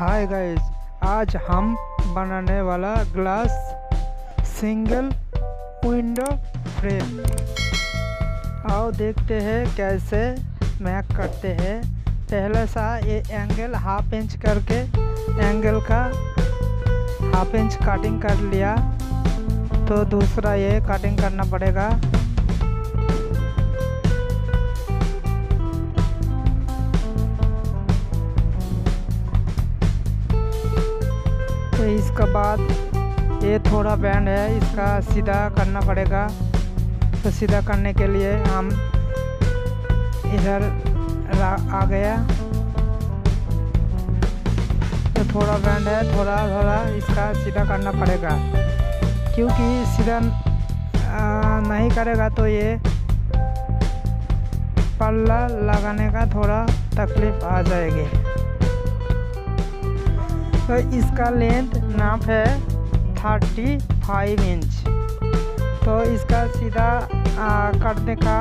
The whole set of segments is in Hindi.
हाय गाइस आज हम बनाने वाला ग्लास सिंगल विंडो फ्रेम आओ देखते हैं कैसे मैक करते हैं। पहले सा ये एंगल हाफ़ इंच करके एंगल का हाफ़ इंच कटिंग कर लिया। तो दूसरा ये कटिंग करना पड़ेगा। इसका बाद ये थोड़ा बैंड है, इसका सीधा करना पड़ेगा। तो सीधा करने के लिए हम इधर आ गया। तो थोड़ा बैंड है, थोड़ा थोड़ा इसका सीधा करना पड़ेगा। क्योंकि सीधा नहीं करेगा तो ये पल्ला लगाने का थोड़ा तकलीफ़ आ जाएगी। इसका लेंथ नाप है थर्टी फाइव इंच तो इसका सीधा आ, करने का।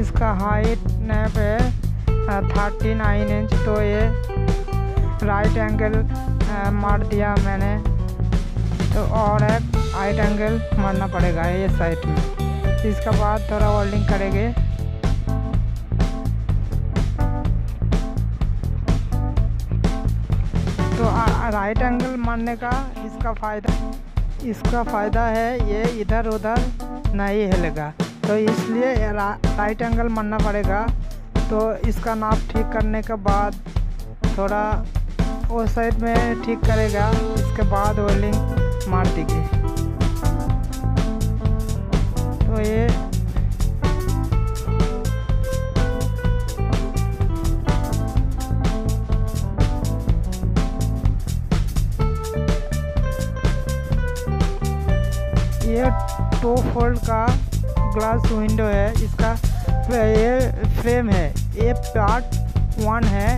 इसका हाइट नैप है थर्टी नाइन इंच तो ये राइट एंगल मार दिया मैंने। तो और एक राइट एंगल मारना पड़ेगा ये साइड में। इसके बाद थोड़ा वेल्डिंग करेंगे। तो राइट एंगल मारने का इसका फ़ायदा इसका फ़ायदा है ये इधर उधर नहीं हिलेगा। तो इसलिए राइट एंगल मारना पड़ेगा। तो इसका नाप ठीक करने के बाद थोड़ा वो साइड में ठीक करेगा, इसके बाद वेल्डिंग मार देगी। ये ये टो फोल्ड का ग्लास विंडो है, इसका ये फ्रेम है, ये पार्ट वन है।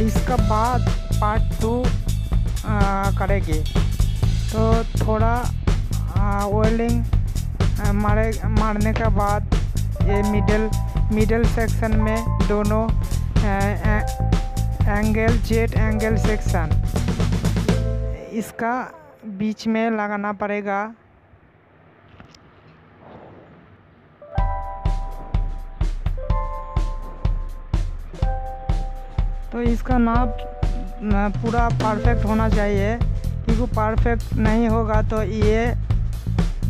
इसका बाद पार्ट टू करेंगे। तो थोड़ा वेल्डिंग मारे, मारने के बाद ये मिडल मिडल सेक्शन में दोनों एंगल जेट एंगल सेक्शन इसका बीच में लगाना पड़ेगा। तो इसका नाप पूरा परफेक्ट होना चाहिए। क्योंकि परफेक्ट नहीं होगा तो ये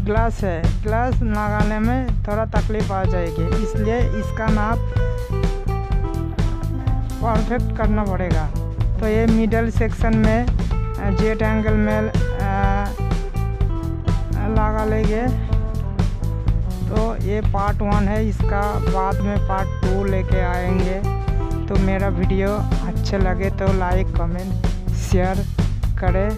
ग्लास है। ग्लास लगाने में थोड़ा तकलीफ़ आ जाएगी, इसलिए इसका नाप परफेक्ट करना पड़ेगा। तो ये मिडल सेक्शन में जेट एंगल में लगा लेंगे। तो ये पार्ट वन है, इसका बाद में पार्ट टू लेके आएँगे। तो मेरा वीडियो अच्छे लगे तो लाइक कमेंट शेयर कड़े